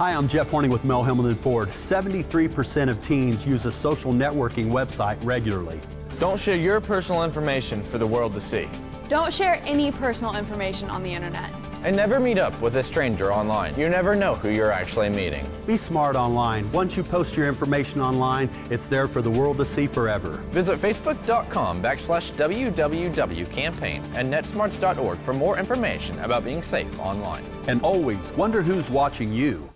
Hi, I'm Jeff Horning with Mel Hambelton Ford. 73% of teens use a social networking website regularly. Don't share your personal information for the world to see. Don't share any personal information on the internet. And never meet up with a stranger online. You never know who you're actually meeting. Be smart online. Once you post your information online, it's there for the world to see forever. Visit facebook.com backslash www.campaign and netsmartz.org for more information about being safe online. And always wonder who's watching you.